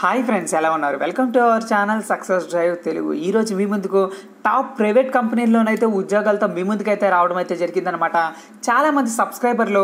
Hi friends ఎలా ఉన్నారు? Welcome to our channel success drive Telugu ఈరోజు మీ ముందుకు టాప్ ప్రైవేట్ కంపెనీల్లోనైతే ఉద్యోగాలతో మీ ముందుకైతే రావడం అయితే జరిగిందనమాట చాలామంది సబ్స్క్రైబర్లు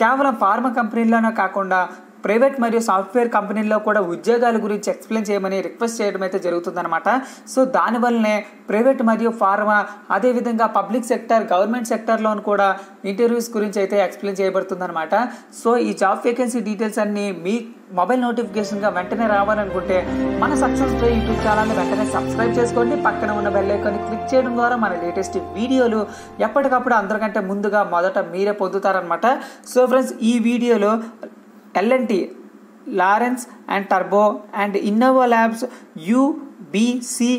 కేవలం ఫార్మా కంపెనీల్లోనే కాకుండా ప్రైవేట్ మరియు సాఫ్ట్వేర్ కంపెనీల్లో కూడా ఉద్యోగాల గురించి ఎక్స్ప్లెయిన్ చేయమని రిక్వెస్ట్ చేయడం అయితే జరుగుతుందన్నమాట. సో దానివల్లనే ప్రైవేట్ మరియు ఫార్మా అదేవిధంగా పబ్లిక్ సెక్టర్ గవర్నమెంట్ సెక్టర్లోను కూడా ఇంటర్వ్యూస్ గురించి అయితే ఎక్స్ప్లెయిన్ చేయబడుతుందన్నమాట. సో ఈ జాబ్ వేకెన్సీ డీటెయిల్స్ అన్ని మీ మొబైల్ నోటిఫికేషన్గా వెంటనే రావాలనుకుంటే మన సక్సెస్ డే యూట్యూబ్ ఛానల్ని వెంటనే సబ్స్క్రైబ్ చేసుకోండి. పక్కన ఉన్న బెల్ ఐకాన్ని క్లిక్ చేయడం ద్వారా మన లేటెస్ట్ వీడియోలు ఎప్పటికప్పుడు అందరికంటే ముందుగా మొదట మీరే పొందుతారనమాట సో ఫ్రెండ్స్ ఈ వీడియోలో LNT Lawrence and turbo and Innova labs UBC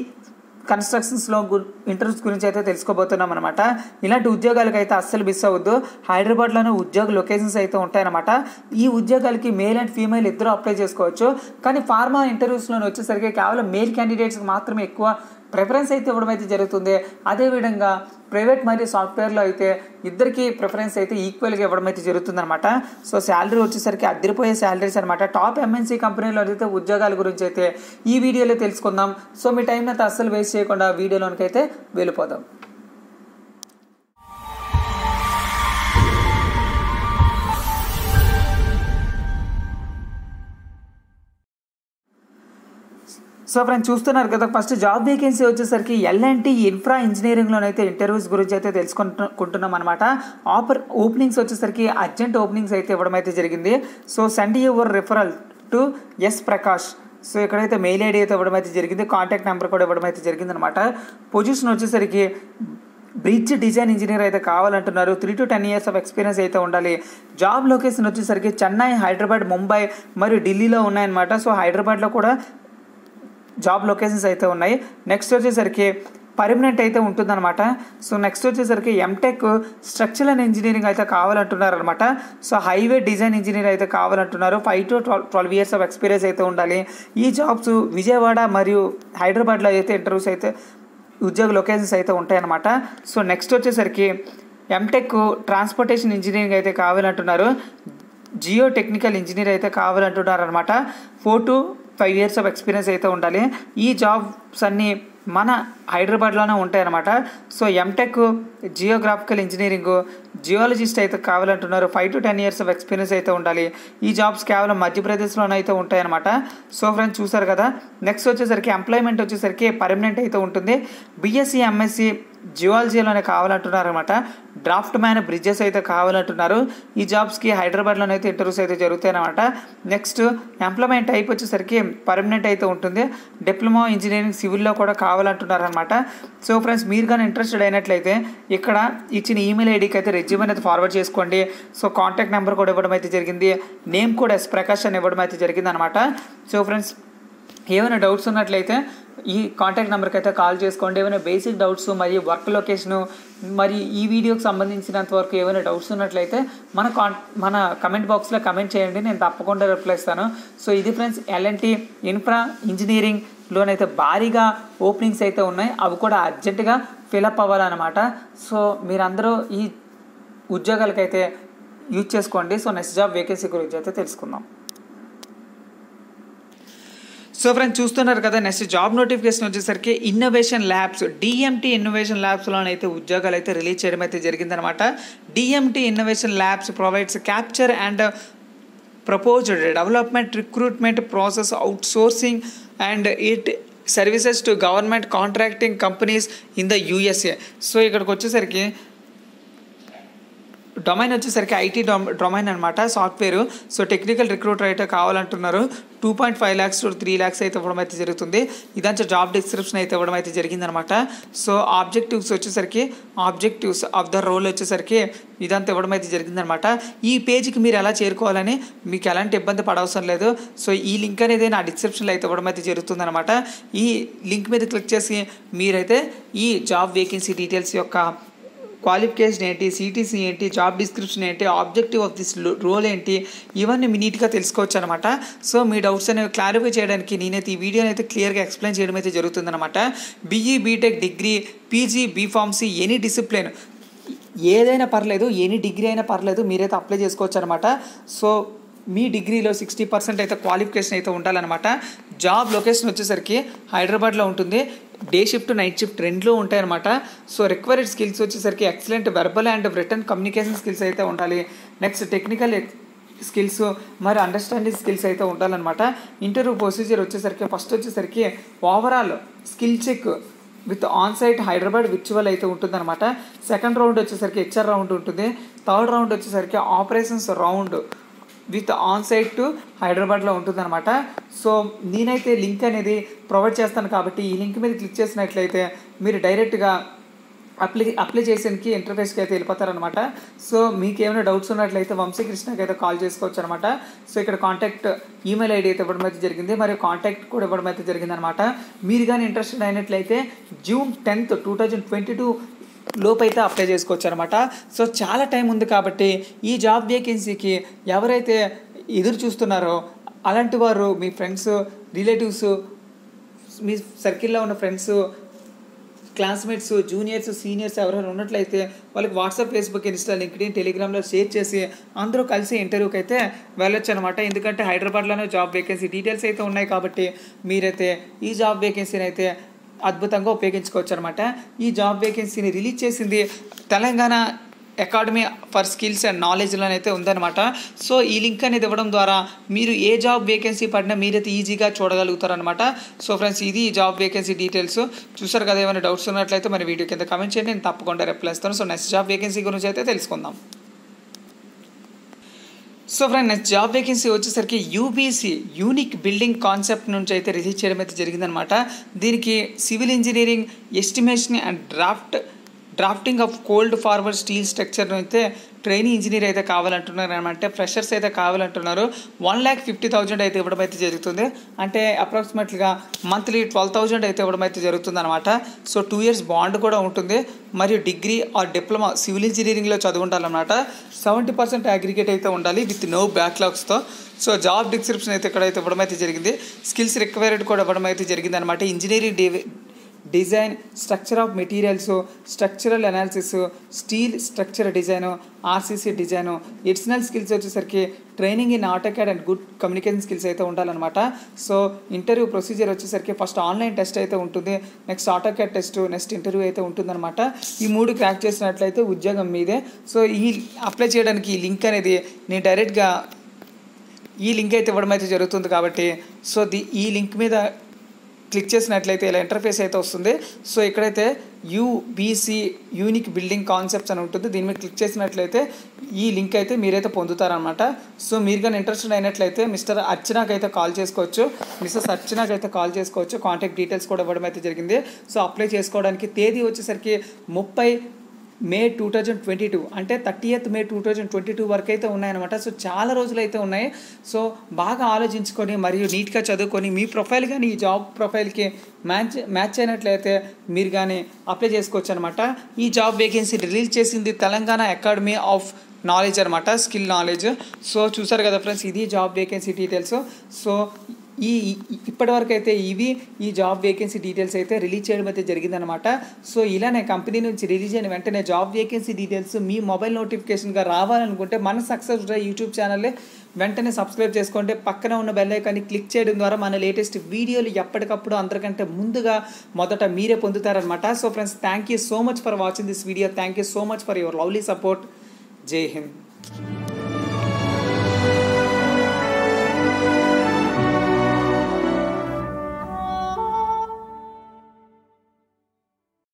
కన్స్ట్రక్షన్స్లో interviews గురించి అయితే తెలుసుకోబోతున్నాం అనమాట ఇలాంటి ఉద్యోగాలకు అయితే అస్సలు మిస్ అవ్వద్దు. హైదరాబాద్లోనే ఉద్యోగ లొకేషన్స్ అయితే ఉంటాయన్నమాట. ఈ ఉద్యోగాలకి మేల్ అండ్ ఫీమేల్ ఇద్దరు అప్లై చేసుకోవచ్చు. కానీ ఫార్మా ఇంటర్వ్యూస్లో వచ్చేసరికి కేవలం మేల్ క్యాండిడేట్స్కి మాత్రమే ఎక్కువ ప్రిఫరెన్స్ అయితే ఇవ్వడం అయితే జరుగుతుంది. అదేవిధంగా ప్రైవేట్ మరియు సాఫ్ట్వేర్లో అయితే ఇద్దరికి ప్రిఫరెన్స్ అయితే ఈక్వల్గా ఇవ్వడం అయితే జరుగుతుందన్నమాట. సో శాలరీ వచ్చేసరికి అద్దరిపోయే శాలరీస్ అనమాట టాప్ ఎంఎన్సీ కంపెనీలో అయితే ఉద్యోగాల గురించి అయితే ఈ వీడియోలో తెలుసుకుందాం. సో మీ టైం అయితే అస్సలు వేస్ట్ చేయకుండా వీడియోలోనికి అయితే వెళ్ళిపోదాం. సో ఫ్రెండ్స్ చూస్తున్నారు కదా ఫస్ట్ జాబ్ వేకెన్సీ వచ్చేసరికి ఎల్ఎన్టీ ఇన్ఫ్రా ఇంజనీరింగ్లోనైతే ఇంటర్వ్యూస్ గురించి అయితే తెలుసుకుంటున్నాం అనమాట ఆపర్ ఓపెనింగ్స్ వచ్చేసరికి అర్జెంట్ ఓపెనింగ్స్ అయితే ఇవ్వడం అయితే జరిగింది. So send your referral to S Prakash so ఇక్కడైతే మెయిల్ ఐడి అయితే ఇవ్వడం అయితే జరిగింది. కాంటాక్ట్ నెంబర్ కూడా ఇవ్వడం అయితే జరిగింది అనమాట పొజిషన్ వచ్చేసరికి బ్రిడ్జ్ డిజైన్ ఇంజనీర్ అయితే కావాలంటున్నారు. Three to ten years of experience అయితే ఉండాలి. జాబ్ లొకేషన్ వచ్చేసరికి చెన్నై హైదరాబాద్ ముంబై మరియు ఢిల్లీలో ఉన్నాయన్నమాట. సో హైదరాబాద్లో కూడా జాబ్ లొకేషన్స్ అయితే ఉన్నాయి. నెక్స్ట్ వచ్చేసరికి పర్మనెంట్ అయితే ఉంటుందన్నమాట. సో నెక్స్ట్ వచ్చేసరికి ఎంటెక్ స్ట్రక్చరల్ ఇంజనీరింగ్ అయితే కావాలంటున్నారు అనమాట సో హైవే డిజైన్ ఇంజనీర్ అయితే కావాలంటున్నారు. Five to twelve twelve years of experience అయితే ఉండాలి. ఈ జాబ్స్ విజయవాడ మరియు హైదరాబాద్లో అయితే ఇంటర్వ్యూస్ అయితే ఉద్యోగ లొకేషన్స్ అయితే ఉంటాయన్నమాట. సో నెక్స్ట్ వచ్చేసరికి ఎంటెక్ ట్రాన్స్పోర్టేషన్ ఇంజనీరింగ్ అయితే కావాలంటున్నారు. జియో టెక్నికల్ ఇంజనీర్ అయితే కావాలంటున్నారు అనమాట four to five years of experience అయితే ఉండాలి. ఈ జాబ్స్ అన్నీ మన హైదరాబాద్లోనే ఉంటాయన్నమాట. So MTech geographical engineering geologist అయితే కావాలంటున్నారు. Five to ten years of experience అయితే ఉండాలి. ఈ జాబ్స్ కేవలం మధ్యప్రదేశ్లోనే అయితే ఉంటాయన్నమాట. సో ఫ్రెండ్స్ చూసారు కదా? నెక్స్ట్ వచ్చేసరికి ఎంప్లాయ్మెంట్ వచ్చేసరికి పర్మనెంట్ అయితే ఉంటుంది. బీఎస్సీ ఎంఎస్సి జియాలజీలోనే కావాలంటున్నారు అనమాట డ్రాఫ్ట్ మ్యాన్ బ్రిడ్జెస్ అయితే కావాలంటున్నారు. ఈ జాబ్స్కి హైదరాబాద్లోనే అయితే ఇంటర్వ్యూస్ అయితే జరుగుతాయి అనమాట నెక్స్ట్ ఎంప్లాయ్మెంట్ టైప్ వచ్చేసరికి పర్మనెంట్ అయితే ఉంటుంది. డిప్లొమా ఇంజనీరింగ్ సివిల్లో కూడా కావాలంటున్నారు అనమాట సో ఫ్రెండ్స్ మీరు కానీ ఇంట్రెస్టెడ్ అయినట్లయితే ఇక్కడ ఇచ్చిన ఈమెయిల్ ఐడికి అయితే రెజ్యూమ్ అనేది ఫార్వర్డ్ చేసుకోండి. సో కాంటాక్ట్ నెంబర్ కూడా ఇవ్వడం అయితే జరిగింది. నేమ్ కూడా ఎస్ ప్రకాష్ అని ఇవ్వడం అయితే జరిగింది అనమాట సో ఫ్రెండ్స్ ఏమైనా డౌట్స్ ఉన్నట్లయితే ఈ కాంటాక్ట్ నెంబర్కి అయితే కాల్ చేసుకోండి. ఏమైనా బేసిక్ డౌట్స్ మరియు వర్క్ లొకేషను మరి ఈ వీడియోకి సంబంధించినంత వరకు ఏమైనా డౌట్స్ ఉన్నట్లయితే మన కాన్ మన కమెంట్ బాక్స్లో కమెంట్ చేయండి. నేను తప్పకుండా రిప్లై ఇస్తాను. సో ఇది ఫ్రెండ్స్ ఎల్ఎన్టీ ఇన్ఫ్రా ఇంజనీరింగ్లోనైతే భారీగా ఓపెనింగ్స్ అయితే ఉన్నాయి. అవి కూడా అర్జెంటుగా ఫిలప్ అవ్వాలన్నమాట. సో మీరందరూ ఈ ఉద్యోగాలకైతే యూజ్ చేసుకోండి. సో నెక్స్ట్ జాబ్ వేకెన్సీ గురించి అయితే తెలుసుకుందాం. సో ఫ్రెండ్స్ చూస్తున్నారు కదా నెక్స్ట్ జాబ్ నోటిఫికేషన్ వచ్చేసరికి ఇన్నోవేషన్ ల్యాబ్స్ డిఎంటీ ఇన్నోవేషన్ ల్యాబ్స్లోనైతే ఉద్యోగాలు అయితే రిలీజ్ చేయడం అయితే జరిగిందనమాట DMT innovation labs provides capture and proposed development recruitment process outsourcing and it services to government contracting companies in the USA so ఇక్కడికి వచ్చేసరికి డొమైన్ వచ్చేసరికి ఐటీ డొమైన్ అనమాట సాఫ్ట్వేర్ సో టెక్నికల్ రిక్రూటర్ అయితే కావాలంటున్నారు. Two point five lakhs to three lakhs అయితే ఇవ్వడం అయితే జరుగుతుంది. ఇదంతా జాబ్ డిస్క్రిప్షన్ అయితే ఇవ్వడం అయితే జరిగిందనమాట సో ఆబ్జెక్టివ్స్ వచ్చేసరికి ఆబ్జెక్టివ్స్ ఆఫ్ ద రోల్ వచ్చేసరికి ఇదంతా ఇవ్వడం అయితే జరిగిందనమాట ఈ పేజ్కి మీరు ఎలా చేరుకోవాలని మీకు ఎలాంటి ఇబ్బంది పడవసరం లేదు. సో ఈ లింక్ అనేది నా డిస్క్రిప్షన్లో అయితే ఇవ్వడం అయితే జరుగుతుందనమాట ఈ లింక్ మీద క్లిక్ చేసి మీరైతే ఈ జాబ్ వేకెన్సీ డీటెయిల్స్ యొక్క క్వాలిఫికేషన్ ఏంటి సిటీసీ ఏంటి జాబ్ డిస్క్రిప్షన్ ఏంటి ఆబ్జెక్టివ్ ఆఫ్ దిస్ రోల్ ఏంటి ఇవన్నీ మీ నీట్గా తెలుసుకోవచ్చు అనమాట సో మీ డౌట్స్ అనేవి క్లారిఫై చేయడానికి నేనైతే ఈ వీడియోని అయితే క్లియర్గా ఎక్స్ప్లెయిన్ చేయడం అయితే జరుగుతుందనమాట BE BTech degree PG BPharmacy any discipline ఏదైనా పర్లేదు ఎనీ డిగ్రీ అయినా పర్లేదు మీరైతే అప్లై చేసుకోవచ్చు అనమాట సో మీ డిగ్రీలో సిక్స్టీ పర్సెంట్ అయితే క్వాలిఫికేషన్ అయితే ఉండాలన్నమాట. జాబ్ లొకేషన్ వచ్చేసరికి హైదరాబాద్లో ఉంటుంది. డే షిఫ్ట్ నైట్ షిఫ్ట్ రెండులో ఉంటాయన్నమాట. సో రిక్వైర్డ్ స్కిల్స్ వచ్చేసరికి excellent verbal and written communication skills అయితే ఉండాలి. నెక్స్ట్ టెక్నికల్ స్కిల్స్ మరి అండర్స్టాండింగ్ స్కిల్స్ అయితే ఉండాలన్నమాట. ఇంటర్వ్యూ ప్రొసీజర్ వచ్చేసరికి ఫస్ట్ వచ్చేసరికి overall skill check with on site Hyderabad virtual అయితే ఉంటుందన్నమాట. సెకండ్ రౌండ్ వచ్చేసరికి హెచ్ఆర్ రౌండ్ ఉంటుంది. థర్డ్ రౌండ్ వచ్చేసరికి operations round with on site to హైదరాబాద్లో ఉంటుందన్నమాట. సో నేనైతే లింక్ అనేది ప్రొవైడ్ చేస్తాను కాబట్టి ఈ లింక్ మీద క్లిక్ చేసినట్లయితే మీరు డైరెక్ట్గా అప్లై అప్లై చేసేకి ఇంటర్ఫేస్కి అయితే వెళ్ళిపోతారనమాట సో మీకు ఏమైనా డౌట్స్ ఉన్నట్లయితే వంశీకృష్ణకి అయితే కాల్ చేసుకోవచ్చు అనమాట సో ఇక్కడ కాంటాక్ట్ ఈమెయిల్ ఐడి అయితే ఇవ్వడం అయితే జరిగింది. మరియు కాంటాక్ట్ కూడా ఇవ్వడం అయితే జరిగింది అనమాట మీరు కానీ ఇంట్రెస్టెడ్ అయినట్లయితే June tenth two thousand twenty two లోపైతే అయితే అప్లై చేసుకోవచ్చు అనమాట సో చాలా టైం ఉంది కాబట్టి ఈ జాబ్ వేకెన్సీకి ఎవరైతే ఎదురు చూస్తున్నారో అలాంటి వారు మీ ఫ్రెండ్స్ రిలేటివ్స్ మీ సర్కిల్లో ఉన్న ఫ్రెండ్స్ క్లాస్మేట్స్ జూనియర్స్ సీనియర్స్ ఎవరైనా ఉన్నట్లయితే వాళ్ళకి వాట్సాప్ ఫేస్బుక్ ఇన్స్టా లింక్డ్ఇన్ టెలిగ్రామ్లో షేర్ చేసి అందరూ కలిసి ఇంటర్వ్యూకి అయితే వెళ్ళొచ్చు అనమాట ఎందుకంటే హైదరాబాద్లోనే జాబ్ వేకెన్సీ డీటెయిల్స్ అయితే ఉన్నాయి కాబట్టి మీరైతే ఈ జాబ్ వేకెన్సీని అయితే అద్భుతంగా ఉపయోగించుకోవచ్చు అనమాట ఈ జాబ్ వేకెన్సీని రిలీజ్ చేసింది Telangana academy for skills and నాలెడ్జ్లోనైతే ఉందన్నమాట. సో ఈ లింక్ అనేది ఇవ్వడం ద్వారా మీరు ఏ జాబ్ వేకెన్సీ పడినా మీరైతే ఈజీగా చూడగలుగుతారనమాట సో ఫ్రెండ్స్ ఇది ఈ జాబ్ వేకెన్సీ డీటెయిల్స్. చూసారు కదా ఏమైనా డౌట్స్ ఉన్నట్లయితే మన వీడియో కింద కమెంట్ చేయండి. నేను తప్పకుండా రిప్లై ఇస్తాను. సో నెక్స్ట్ జాబ్ వేకెన్సీ గురించి అయితే తెలుసుకుందాం. So friend next job vacancy వచ్చేసరికి యూబీసీ యూనిక్ బిల్డింగ్ కాన్సెప్ట్ నుంచి అయితే రిలీజ్ చేయడం అయితే జరిగిందనమాట దీనికి civil engineering estimation and draft drafting of cold forward steel structure అయితే ట్రైనింగ్ ఇంజనీర్ అయితే కావాలంటున్నారు అనమాట ఫ్రెషర్స్ అయితే కావాలంటున్నారు. వన్ ల్యాక్ ఫిఫ్టీ థౌజండ్ అయితే ఇవ్వడం అయితే జరుగుతుంది. అంటే అప్రాక్సిమేట్లీగా మంత్లీ ట్వెల్వ్ థౌజండ్ అయితే ఇవ్వడం అయితే జరుగుతుంది అనమాట సో టూ ఇయర్స్ బాండ్ కూడా ఉంటుంది. మరియు డిగ్రీ ఆర్ డిప్లొమా సివిల్ ఇంజనీరింగ్లో చదువుండాలన్నమాట. సెవెంటీ పర్సెంట్ అగ్రిగేట్ అయితే ఉండాలి విత్ నో బ్యాక్లాగ్స్తో. సో జాబ్ డిస్క్రిప్షన్ అయితే ఇక్కడైతే ఇవ్వడం అయితే జరిగింది. స్కిల్స్ రిక్వైర్డ్ కూడా ఇవ్వడం అయితే జరిగింది అనమాట engineering D design structure of materials structural analysis steel structure design RCC design additional skills వచ్చేసరికి training in AutoCAD and good communication skills అయితే ఉండాలన్నమాట. సో ఇంటర్వ్యూ ప్రొసీజర్ వచ్చేసరికి ఫస్ట్ ఆన్లైన్ టెస్ట్ అయితే ఉంటుంది. Next AutoCAD test next interview అయితే ఉంటుందన్నమాట. ఈ మూడు క్రాక్ చేసినట్లయితే ఉద్యోగం మీదే. సో ఈ అప్లై చేయడానికి ఈ లింక్ అనేది నేను డైరెక్ట్గా ఈ లింక్ అయితే ఇవ్వడం అయితే జరుగుతుంది కాబట్టి. సో ది ఈ లింక్ మీద క్లిక్ చేసినట్లయితే ఇలా ఇంటర్ఫేస్ అయితే వస్తుంది. సో ఇక్కడైతే యూబీసీ యూనిక్ బిల్డింగ్ కాన్సెప్ట్స్ అని ఉంటుంది. దీని మీద క్లిక్ చేసినట్లయితే ఈ లింక్ అయితే మీరైతే పొందుతారనమాట సో మీరు కానీ ఇంట్రెస్టెడ్ అయినట్లయితే మిస్టర్ అర్చనాకి అయితే కాల్ చేసుకోవచ్చు. మిస్సెస్ అర్చనాకి అయితే కాల్ చేసుకోవచ్చు. కాంటాక్ట్ డీటెయిల్స్ కూడా ఇవ్వడం అయితే జరిగింది. సో అప్లై చేసుకోవడానికి తేదీ వచ్చేసరికి ముప్పై May two thousand twenty two అంటే thirtieth May two thousand twenty two వరకు అయితే ఉన్నాయన్నమాట. సో చాలా రోజులు అయితే ఉన్నాయి. సో బాగా ఆలోచించుకొని మరియు నీట్గా చదువుకొని మీ ప్రొఫైల్ కానీ ఈ జాబ్ ప్రొఫైల్కి మ్యాచ్ మ్యాచ్ అయినట్లయితే మీరు కానీ అప్లై చేసుకోవచ్చు అనమాట ఈ జాబ్ వేకెన్సీ రిలీజ్ చేసింది తెలంగాణ అకాడమీ ఆఫ్ నాలెడ్జ్ అనమాట స్కిల్ నాలెడ్జ్. సో చూసారు కదా ఫ్రెండ్స్ ఇది జాబ్ వేకెన్సీ డీటెయిల్స్. సో ఈ ఇప్పటివరకు అయితే ఇవి ఈ జాబ్ వేకెన్సీ డీటెయిల్స్ అయితే రిలీజ్ చేయడం అయితే జరిగిందనమాట సో ఇలానే కంపెనీ నుంచి రిలీజ్ అయిన వెంటనే జాబ్ వేకెన్సీ డీటెయిల్స్ మీ మొబైల్ నోటిఫికేషన్గా రావాలనుకుంటే మన సక్సెస్ యూట్యూబ్ ఛానల్లే వెంటనే సబ్స్క్రైబ్ చేసుకోండి. పక్కన ఉన్న బెల్ ఐకాన్ని క్లిక్ చేయడం ద్వారా మన లేటెస్ట్ వీడియోలు ఎప్పటికప్పుడు అందరికంటే ముందుగా మొదట మీరే పొందుతారనమాట so friends thank you so much for watching this video. Thank you so much for your lovely support. Jai Hind.